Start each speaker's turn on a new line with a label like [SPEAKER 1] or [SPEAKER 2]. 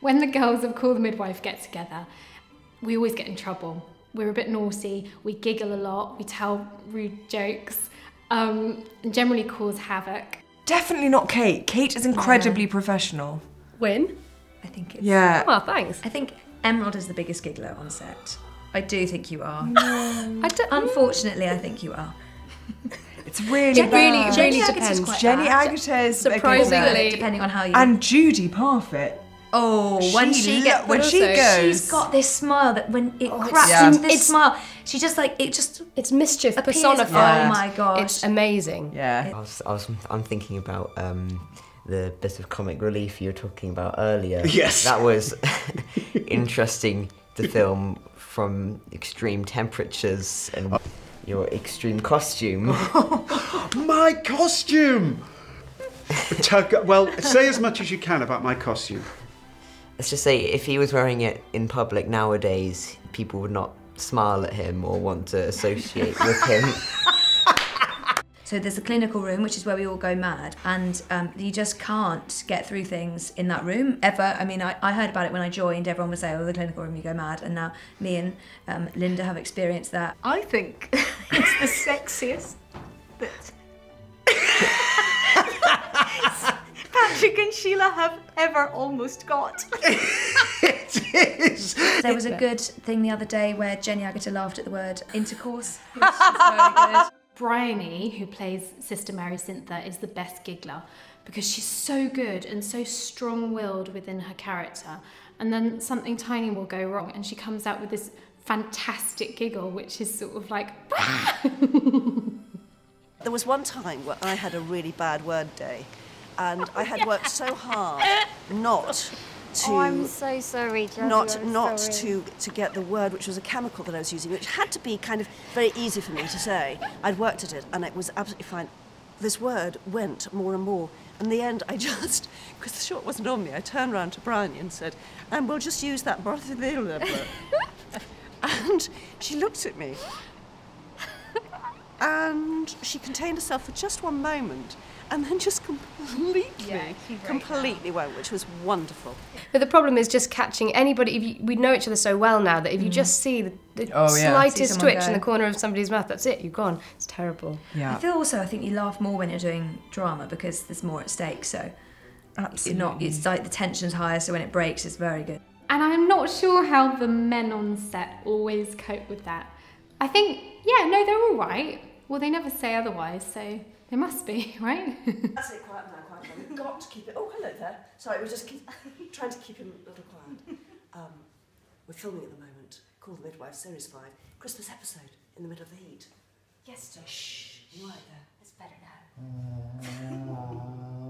[SPEAKER 1] when the girls of Call the Midwife get together, we always get in trouble. We're a bit naughty, we giggle a lot, we tell rude jokes, um, and generally cause havoc.
[SPEAKER 2] Definitely not Kate. Kate is incredibly professional.
[SPEAKER 3] Win?
[SPEAKER 4] I think it's.
[SPEAKER 2] Yeah.
[SPEAKER 3] Oh, thanks.
[SPEAKER 4] I think Emerald is the biggest giggler on set. I do think you are.
[SPEAKER 3] I don't,
[SPEAKER 4] Unfortunately, I think you are.
[SPEAKER 2] It's really
[SPEAKER 3] It really,
[SPEAKER 2] bad.
[SPEAKER 3] really
[SPEAKER 4] Jenny Agutter's
[SPEAKER 3] depends.
[SPEAKER 4] quite
[SPEAKER 2] Jenny
[SPEAKER 4] bad.
[SPEAKER 2] Agutter is
[SPEAKER 3] Surprisingly-
[SPEAKER 4] Depending on how you.
[SPEAKER 2] and Judy Parfitt.
[SPEAKER 4] Oh, when she,
[SPEAKER 2] lo-
[SPEAKER 4] gets.
[SPEAKER 2] when she
[SPEAKER 3] also-
[SPEAKER 2] goes,
[SPEAKER 4] She's got this smile that when it cracks
[SPEAKER 2] Yeah.
[SPEAKER 4] into this
[SPEAKER 3] It's-
[SPEAKER 4] smile, she just like it just
[SPEAKER 3] It's mischief
[SPEAKER 4] appears.
[SPEAKER 3] personified.
[SPEAKER 4] Oh my gosh!
[SPEAKER 3] It's amazing.
[SPEAKER 2] yeah.
[SPEAKER 5] I was, I was, I'm thinking about um, the bit of comic relief you were talking about earlier.
[SPEAKER 6] Yes.
[SPEAKER 5] That was interesting to film from extreme temperatures and your extreme costume.
[SPEAKER 6] My costume! Tug- well, say as much as you can about my costume.
[SPEAKER 5] Let's just say if he was wearing it in public nowadays, people would not smile at him or want to associate with him.
[SPEAKER 4] So there's a clinical room, which is where we all go mad, and um, you just can't get through things in that room ever. I mean, I, I heard about it when I joined. Everyone would say, "Oh, the clinical room, you go mad," and now me and um, Linda have experienced that.
[SPEAKER 7] I think it's the sexiest bit. Patrick and Shelagh have ever almost got.
[SPEAKER 6] It is!
[SPEAKER 4] There was a good thing the other day where Jenny Agutter laughed at the word intercourse. Which is very good.
[SPEAKER 1] Bryony, who plays Sister Mary Cynthia, is the best giggler because she's so good and so strong willed within her character. And then something tiny will go wrong, and she comes out with this fantastic giggle, which is sort of like,
[SPEAKER 8] There was one time where I had a really bad word day, and I had worked so hard not to
[SPEAKER 9] Oh, I'm so sorry, Jazzy,
[SPEAKER 8] not
[SPEAKER 9] I'm
[SPEAKER 8] not
[SPEAKER 9] sorry.
[SPEAKER 8] to to get the word, which was a chemical that I was using, which had to be kind of very easy for me to say. I'd worked at it, and it was absolutely fine. This word went more and more. In the end, I just, because the shot wasn't on me, I turned around to Bryony and said, "And we'll just use that." Bartholomew." And she looked at me, and she contained herself for just one moment, and then just completely, completely went, which was wonderful.
[SPEAKER 3] But the problem is just catching anybody. If you, we know each other so well now that if you mm. just see the, the
[SPEAKER 2] Oh, yeah.
[SPEAKER 3] slightest
[SPEAKER 4] See someone
[SPEAKER 3] twitch in the corner of somebody's mouth, that's it. You've gone. It's terrible.
[SPEAKER 4] I feel also I think you laugh more when you're doing drama because there's more at stake. So it's not. It's mm. like the tension's higher, so when it breaks, it's very good.
[SPEAKER 1] and I'm not sure how the men on set always cope with that. I think, yeah, no, they're all right. Well, they never say otherwise, so they must be, right?
[SPEAKER 8] That's it, quiet now, quiet now. We've got to keep it. Oh, hello there. Sorry, we're just keep, trying to keep him a little quiet. Um, we're filming at the moment. Call the Midwife, Series 5. Christmas episode in the middle of the heat. Yes, dear. Shh. You right there. It's better now.